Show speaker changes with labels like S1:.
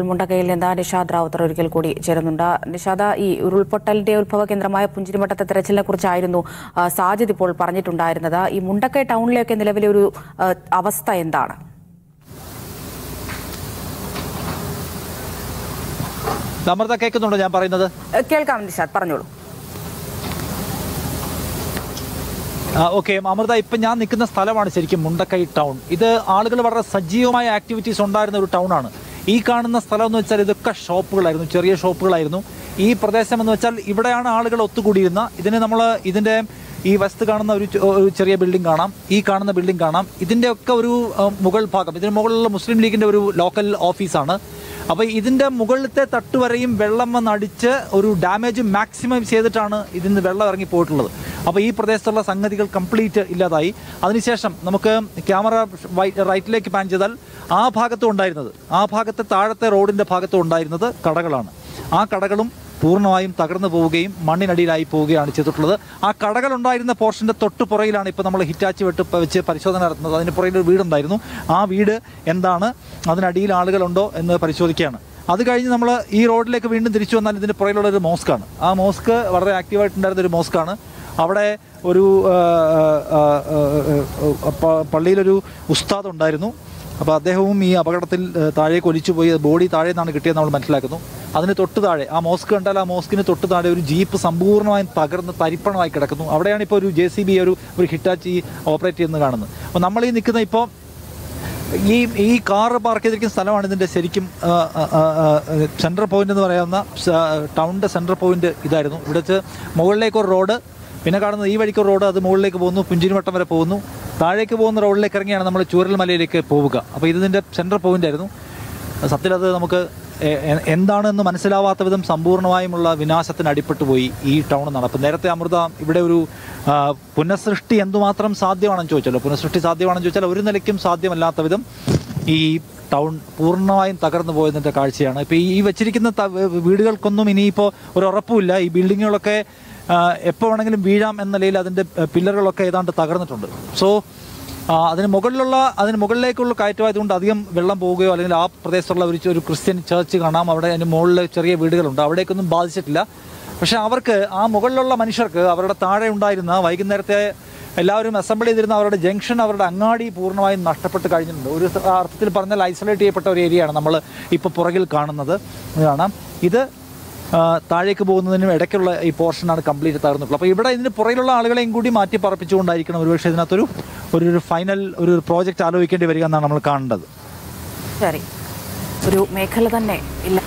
S1: മുണ്ടക്കയിൽ നിന്ന് നിഷാദ് റാവുത്തർ ഒരിക്കൽ കൂടി ചേരുന്നുണ്ട്. നിഷാദ ഈ ഉരുൾപൊട്ടലിന്റെ ഉത്ഭവ കേന്ദ്രമായ പുഞ്ചിരിമട്ടത്തെ തെരച്ചിലിനെ കുറിച്ചായിരുന്നു സാജിദ് ഇപ്പോൾ പറഞ്ഞിട്ടുണ്ടായിരുന്നത്. ഈ മുണ്ടക്കൈ ടൗണിലെയൊക്കെ നിലവിലെ ഒരു അവസ്ഥ എന്താണ്?
S2: അമൃത കേൾക്കുന്നുണ്ടോ ഞാൻ പറയുന്നത്?
S1: കേൾക്കാം നിഷാദ് പറഞ്ഞോളൂ.
S2: ഓക്കെ അമൃത ഇപ്പം ഞാൻ നിൽക്കുന്ന സ്ഥലമാണ് ശരിക്കും മുണ്ടക്കൈ ടൗൺ. ഇത് ആളുകൾ വളരെ സജീവമായ ആക്ടിവിറ്റീസ് ഉണ്ടായിരുന്ന ഒരു ടൗൺ ആണ് ഈ കാണുന്ന സ്ഥലം എന്ന് വെച്ചാൽ ഇതൊക്കെ ഷോപ്പുകളായിരുന്നു ചെറിയ ഷോപ്പുകളായിരുന്നു. ഈ പ്രദേശം എന്ന് വെച്ചാൽ ഇവിടെയാണ് ആളുകൾ ഒത്തുകൂടിയിരുന്ന. ഇതിന് നമ്മൾ ഇതിന്റെ ഈ വസ്തു കാണുന്ന ഒരു ചെറിയ ബിൽഡിംഗ് കാണാം. ഈ കാണുന്ന ബിൽഡിംഗ് കാണാം. ഇതിന്റെ ഒക്കെ ഒരു മുകൾ ഭാഗം. ഇതിന് മുകളിലുള്ള മുസ്ലിം ലീഗിന്റെ ഒരു ലോക്കൽ ഓഫീസാണ്. അപ്പോൾ ഇതിന്റെ മുകളിലത്തെ തട്ടുവരെയും വെള്ളം വന്നടിച്ച് ഒരു ഡാമേജ് മാക്സിമം ചെയ്തിട്ടാണ് ഇതിൽ നിന്ന് വെള്ളം ഇറങ്ങി പോയിട്ടുള്ളത്. അപ്പോൾ ഈ പ്രദേശത്തുള്ള സംഗതികൾ കംപ്ലീറ്റ് ഇല്ലാതായി. അതിനുശേഷം നമുക്ക് ക്യാമറ റൈറ്റിലേക്ക് പാൻ ചെയ്താൽ ആ ഭാഗത്തും ഉണ്ടായിരുന്നത്. ആ ഭാഗത്തെ താഴത്തെ റോഡിന്റെ ഭാഗത്തും ഉണ്ടായിരുന്നത് കടകളാണ്. ആ കടകളും പൂർണമായും തകർന്നു പോവുകയും മണ്ണിനടിയിലായി പോവുകയാണ് ചെയ്തിട്ടുള്ളത്. ആ കടകൾ ഉണ്ടായിരുന്ന പോർഷന്റെ തൊട്ട് പുറയിലാണ് ഇപ്പോൾ നമ്മൾ ഹിറ്റാച്ച് വെട്ട് വെച്ച് പരിശോധന നടത്തുന്നത്. അതിന് പുറയിൽ ഒരു വീടുണ്ടായിരുന്നു. ആ വീട് എന്താണ്? അതിനടിയിൽ ആളുകളുണ്ടോ എന്ന് പരിശോധിക്കുകയാണ്. അത് കഴിഞ്ഞ് നമ്മൾ ഈ റോഡിലേക്ക് വീണ്ടും തിരിച്ചു വന്നാൽ ഇതിന്റെ പുറയിലുള്ളൊരു ഒരു മോസ്കാണ്. ആ മോസ്ക് വളരെ ആക്റ്റീവായിട്ടുണ്ടായിരുന്ന ഒരു മോസ്കാണ്. അവിടെ ഒരു പള്ളിയിലൊരു ഉസ്താദ് ഉണ്ടായിരുന്നു അപ്പോൾ അദ്ദേഹവും ഈ അപകടത്തിൽ താഴേക്ക് ഒലിച്ചു പോയി ബോഡി താഴെ നിന്നാണ് കിട്ടിയത് നമ്മൾ മനസ്സിലാക്കുന്നു. അതിന് തൊട്ട് താഴെ ആ മോസ്ക് കണ്ടാൽ ആ മോസ്കിന് തൊട്ട് താഴെ ഒരു ജീപ്പ് സമ്പൂർണമായും തകർന്ന് തരിപ്പണമായി കിടക്കുന്നു. അവിടെയാണ് ഇപ്പോൾ ഒരു ജെ സി ബി ഒരു ഒരു ഹിറ്റാച്ചി ഓപ്പറേറ്റ് ചെയ്യുന്നത് കാണുന്നത്. അപ്പോൾ നമ്മൾ ഈ നിൽക്കുന്ന ഇപ്പോൾ ഈ ഈ കാർ പാർക്ക് ചെയ്തിരിക്കുന്ന സ്ഥലമാണ് ഇതിന്റെ ശരിക്കും സെൻട്രൽ പോയിന്റ് എന്ന് പറയാവുന്ന ടൗണിന്റെ സെൻട്രൽ പോയിന്റ് ഇതായിരുന്നു. ഇവിടുത്തെ മുകളിലേക്ക് ഒരു റോഡ് പിന്നെ കാണുന്നത് ഈ വഴിക്ക് റോഡ് അത് മുകളിലേക്ക് പോകുന്നു പുഞ്ചിരിവട്ടം വരെ പോകുന്നു. താഴേക്ക് പോകുന്ന റോഡിലേക്ക് ഇറങ്ങിയാണ് നമ്മൾ ചൂരൽ മലയിലേക്ക് പോവുക. അപ്പോൾ ഇതിന്റെ സെൻട്രൽ പോയിന്റ് ആയിരുന്നു. സത്യത്തിൽ അത് നമുക്ക് എന്താണെന്ന് മനസ്സിലാവാത്ത വിധം സമ്പൂർണമായുമുള്ള വിനാശത്തിന് അടിപ്പെട്ടു പോയി ഈ ടൗൺ എന്നാണ് അപ്പം നേരത്തെ അമൃത ഇവിടെ ഒരു പുനഃസൃഷ്ടി എന്തുമാത്രം സാധ്യമാണെന്ന് ചോദിച്ചല്ലോ. പുനഃസൃഷ്ടി സാധ്യമാണെന്ന് ചോദിച്ചാൽ ഒരു നിലയ്ക്കും സാധ്യമല്ലാത്ത വിധം ഈ ടൗൺ പൂർണമായും തകർന്നു പോയതിന്റെ കാഴ്ചയാണ്. ഇപ്പോൾ ഈ വെച്ചിരിക്കുന്ന വീടുകൾക്കൊന്നും ഇനിയിപ്പോൾ ഒരു ഉറപ്പുമില്ല. ഈ ബിൽഡിങ്ങുകളൊക്കെ എപ്പോൾ വേണമെങ്കിലും വീഴാം എന്ന നിലയിൽ അതിന്റെ പില്ലറുകളൊക്കെ ഏതാണ്ട് തകർന്നിട്ടുണ്ട്. സോ അതിന് മുകളിലുള്ള അതിന് മുകളിലേക്കുള്ള കയറ്റമായതുകൊണ്ട് അധികം വെള്ളം പോവുകയോ അല്ലെങ്കിൽ ആ പ്രദേശത്തുള്ള ഒരു ഒരു ക്രിസ്ത്യൻ ചർച്ച് കാണാം. അവിടെ അതിന് മുകളിൽ ചെറിയ വീടുകളുണ്ട്. അവിടേക്കൊന്നും ബാധിച്ചിട്ടില്ല. പക്ഷേ അവർക്ക് ആ മുകളിലുള്ള മനുഷ്യർക്ക് അവരുടെ താഴെ ഉണ്ടായിരുന്ന വൈകുന്നേരത്തെ എല്ലാവരും അസംബിൾ ചെയ്തിരുന്ന അവരുടെ ജംഗ്ഷൻ അവരുടെ അങ്ങാടി പൂർണമായും നഷ്ടപ്പെട്ട് കഴിഞ്ഞിട്ടുണ്ട്. ഒരു അർത്ഥത്തിൽ പറഞ്ഞാൽ ഐസൊലേറ്റ് ചെയ്യപ്പെട്ട ഒരു ഏരിയയാണ് നമ്മൾ ഇപ്പോൾ പുറകിൽ കാണുന്നത്. കാണാം ഇത് താഴേക്ക് പോകുന്നതിനും ഇടയ്ക്കുള്ള ഈ പോർഷനാണ് കംപ്ലീറ്റ് തകർന്നിട്ടുള്ളത്. അപ്പോൾ ഇവിടെ ഇതിന് പുറകിലുള്ള ആളുകളെയും കൂടി മാറ്റി പറപ്പിച്ചുകൊണ്ടായിരിക്കണം ഒരുപക്ഷെ ഇതിനകത്തൊരു ഒരു ഒരു ഫൈനൽ ഒരു പ്രോജക്റ്റ് ആലോചിക്കേണ്ടി വരിക എന്നാണ് നമ്മൾ കാണേണ്ടത്.
S1: ശരി. ഒരു മേഖല തന്നെ ഇല്ല.